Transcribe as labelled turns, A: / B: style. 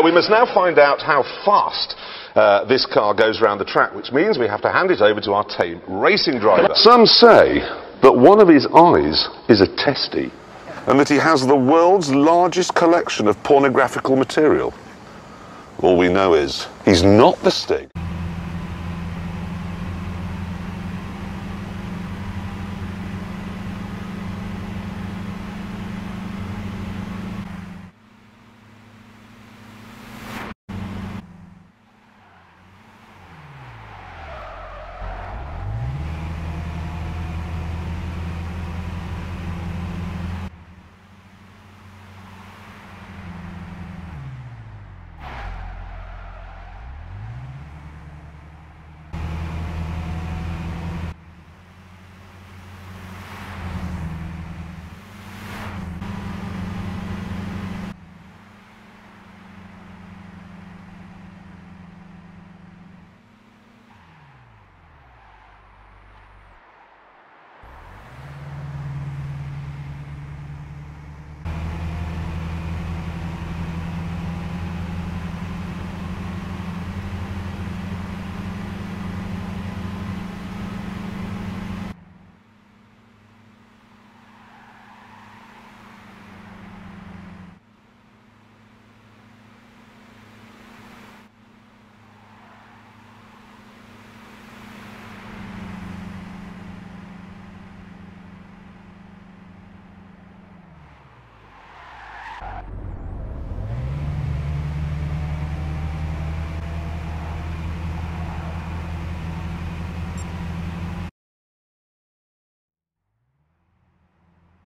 A: Uh, we must now find out how fast uh, this car goes around the track, which means we have to hand it over to our tame racing driver.
B: Some say that one of his eyes is a testy and that he has the world's largest collection of pornographical material. All we know is he's not the Stig.